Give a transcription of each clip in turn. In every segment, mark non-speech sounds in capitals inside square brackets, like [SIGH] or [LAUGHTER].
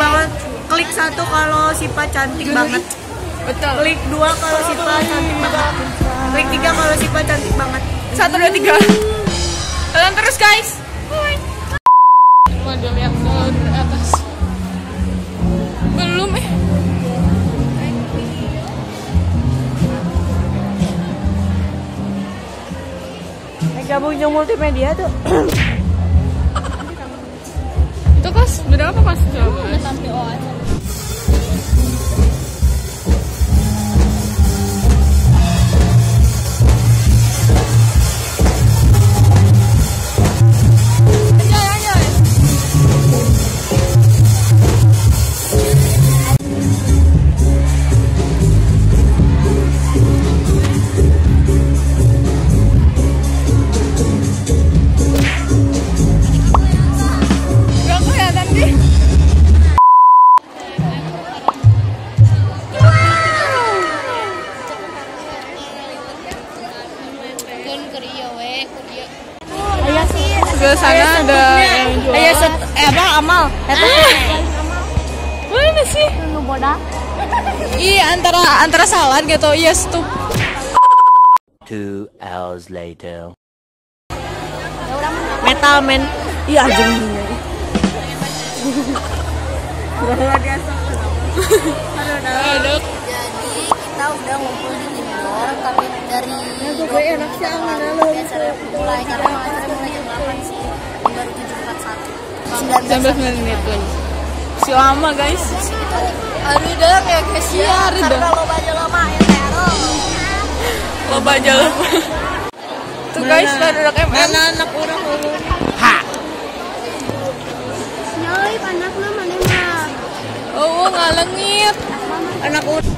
banget. Klik satu kalau Sipa cantik banget. Betul. Klik dua kalau Sipa cantik banget. Klik tiga kalau Sipa cantik banget. Satu dua tiga. Tonton terus guys. Mau lihat ke atas. Belum eh. Multimedia tuh itu kelas berapa apa berapa? Udah amal? Eta Mana sih? Nu bodak. [LAUGHS] Iya antara antara salad gitu. Yes tuh. Two hours later. metal men. Iya anjing. Ada. Jadi kita udah ngumpul di indoor tapi dari gue enak sih acara mulai karena mulai jam 8 sih baru 741 19 menit lagi. Si lama guys. Aduh dong ya guys ya Iya, Karena lo lama ya teror Loba aja lo. Tuh guys, baru udah MM. Mana anak orang ulun? Nyoi panak mah mana mah Oh, ngalengit. Anak orang.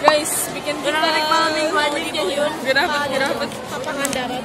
Guys, bikin kita narik malam minggu aja. Pangandaran.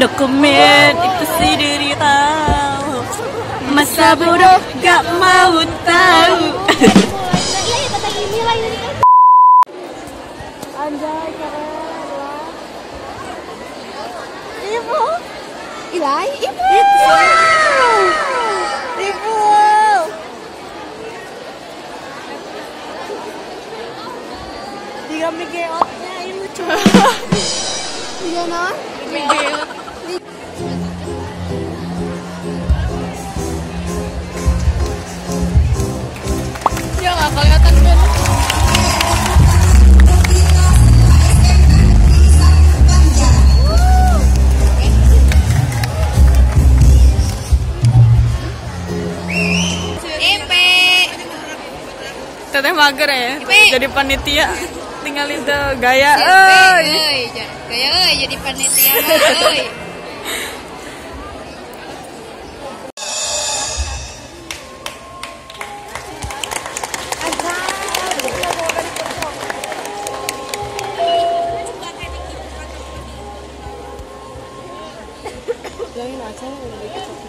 dokumen. Itu sih diri tahu. Masa bodoh gak mau tahu. Anjay Ibu. Ilai Ibu. Ibu. Ibu Digamit geotnya ini lucu Iya non Digamit Teteh mager ya. Jadi panitia. Tinggal itu gaya. Epe euy. euy Kayak euy jadi panitia euy Aduh. Ya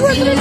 ¡Cuatro,